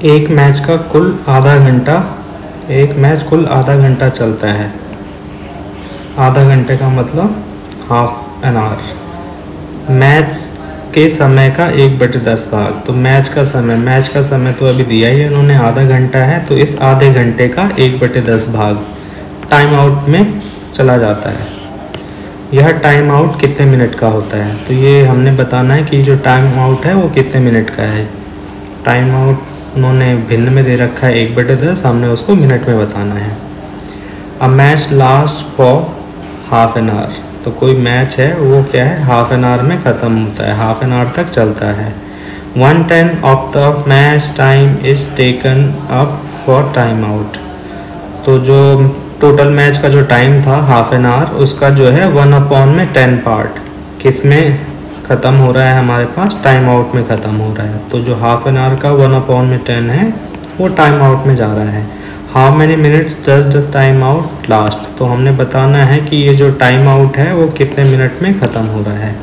एक मैच का कुल आधा घंटा, एक मैच कुल आधा घंटा चलता है। आधा घंटे का मतलब हाफ़ एन आवर मैच के समय का एक बटे दस भाग। तो मैच का समय, मैच का समय तो अभी दिया ही उन्होंने, आधा घंटा है तो इस आधे घंटे का एक बटे दस भाग टाइम आउट में चला जाता है। यह टाइम आउट कितने मिनट का होता है? तो ये हमने बताना है कि जो टाइम आउट है वो कितने मिनट का है। टाइम आउट उन्होंने भिन्न में दे रखा है, एक बटे दस हमने उसको मिनट में बताना है। अ match last for half an hour तो कोई मैच है, वो क्या है? हाफ़ एन आवर में ख़त्म होता है हाफ़ एन आवर तक चलता है। One ten of the match time is taken up for time out तो जो टोटल मैच का जो टाइम था हाफ़ एन आवर उसका जो है वन अपॉन में टेन पार्ट किसमें ख़त्म हो रहा है हमारे पास टाइम आउट में ख़त्म हो रहा है। तो जो हाफ़ एन आवर का वन अपॉन में टेन है, वो टाइम आउट में जा रहा है। How many minutes does the time out last तो हमने बताना है कि ये जो टाइम आउट है, वो कितने मिनट में ख़त्म हो रहा है।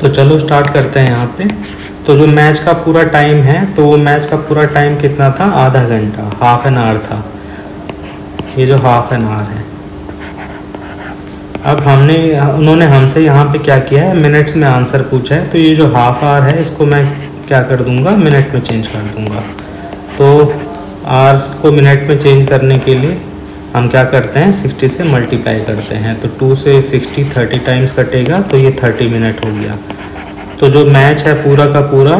तो चलो स्टार्ट करते हैं यहाँ पे। तो जो मैच का पूरा टाइम है तो वो मैच का पूरा टाइम कितना था? आधा घंटा हाफ़ एन आवर था। ये जो हाफ़ एन आवर है। अब हमने, उन्होंने हमसे यहाँ पे क्या किया है? मिनट्स में आंसर पूछा है। तो ये जो हाफ़ आवर है, इसको मैं क्या कर दूँगा? मिनट में चेंज कर दूँगा। तो आर को मिनट में चेंज करने के लिए हम क्या करते हैं? 60 से मल्टीप्लाई करते हैं। तो 2 से 60 30 टाइम्स कटेगा तो ये 30 मिनट हो गया। तो जो मैच है पूरा का पूरा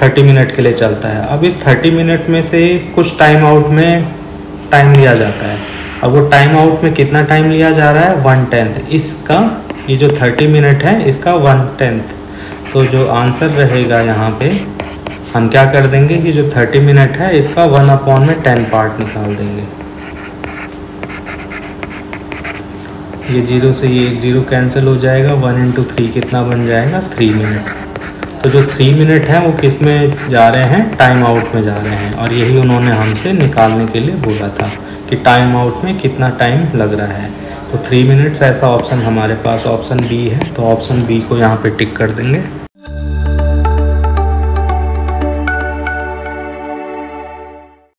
30 मिनट के लिए चलता है। अब इस 30 मिनट में से कुछ टाइम आउट में टाइम लिया जाता है। अब वो टाइम आउट में कितना टाइम लिया जा रहा है? वन टेंथ इसका, ये जो थर्टी मिनट है, इसका वन टेंथ तो जो आंसर रहेगा यहाँ पे, हम क्या कर देंगे कि जो थर्टी मिनट है, इसका वन अपॉन में टेन पार्ट निकाल देंगे। ये ज़ीरो से ये एक ज़ीरो कैंसिल हो जाएगा वन इंटू थ्री कितना बन जाएगा? थ्री मिनट तो जो थ्री मिनट हैं, वो किसमें जा रहे हैं? टाइम आउट में जा रहे हैं। और यही उन्होंने हमसे निकालने के लिए बोला था कि टाइम आउट में कितना टाइम लग रहा है। तो थ्री मिनट्स ऐसा ऑप्शन हमारे पास ऑप्शन बी है। तो ऑप्शन बी को यहाँ पे टिक कर देंगे।